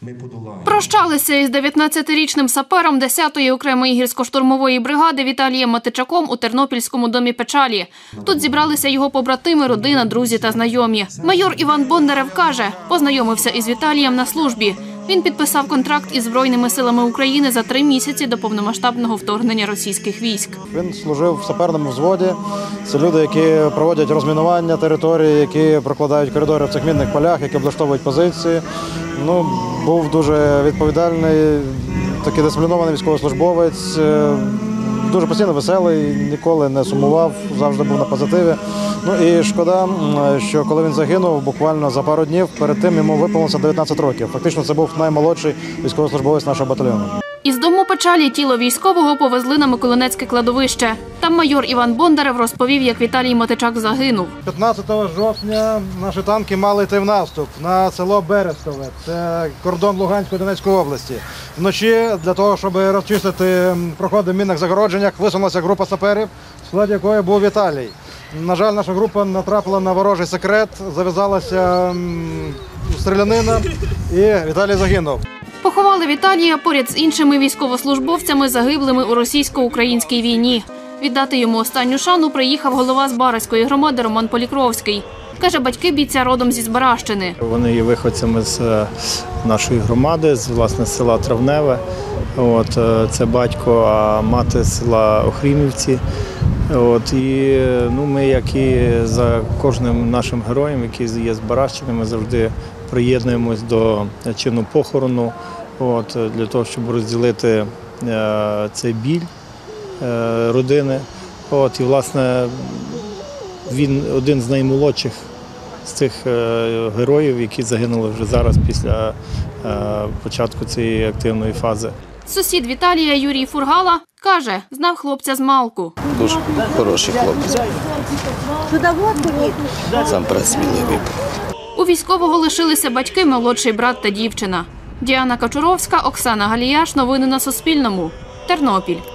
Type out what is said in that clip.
Ми подолаємо. Прощалися із 19-річним сапером 10-ї окремої гірсько-штурмової бригади Віталієм Матичаком у Тернопільському домі печалі. Тут зібралися його побратими, родина, друзі та знайомі. Майор Іван Бондарев каже, познайомився із Віталієм на службі. Він підписав контракт із Збройними силами України за три місяці до повномасштабного вторгнення російських військ. Він служив в саперному взводі. Це люди, які проводять розмінування території, які прокладають коридори в цих мінних полях, які облаштовують позиції. Ну, був дуже відповідальний, такий дисциплінований військовослужбовець. Дуже постійно веселий, ніколи не сумував, завжди був на позитиві. Ну і шкода, що коли він загинув, буквально за пару днів перед тим йому виповнилося 19 років. Фактично, це був наймолодший військовослужбовець нашого батальйону. Із дому печалі тіло військового повезли на Миколинецьке кладовище. Там майор Іван Бондарев розповів, як Віталій Матичак загинув. 15 жовтня наші танки мали йти в наступ на село Берестове. Це кордон Луганської Донецької області. Вночі для того, щоб розчистити проходи в мінних загородженнях, висунулася група саперів, в складі якої був Віталій. На жаль, наша група натрапила на ворожий секрет, зав'язалася стрілянина, і Віталій загинув. Поховали Віталія поряд з іншими військовослужбовцями, загиблими у російсько-українській війні. Віддати йому останню шану приїхав голова Збаразької громади Роман Полікровський. Каже, батьки бійця родом зі Збаращини. Вони є виходцями з е, нашої громади, з власне села Травневе. От е, це батько, а мати села Охрімівці. От і ну, ми, як і за кожним нашим героєм, який є з Баращини, ми завжди приєднуємось до чину похорону, от для того, щоб розділити е, цей біль е, родини. От і власне він один з наймолодших з цих е, героїв, які загинули вже зараз після початку цієї активної фази. Сусід Віталія Юрій Фургала каже, знав хлопця з малку. Дуже хороший хлопець. Сам працьміливий. У військового лишилися батьки, молодший брат та дівчина. Діана Качуровська, Оксана Галіяш. Новини на Суспільному. Тернопіль.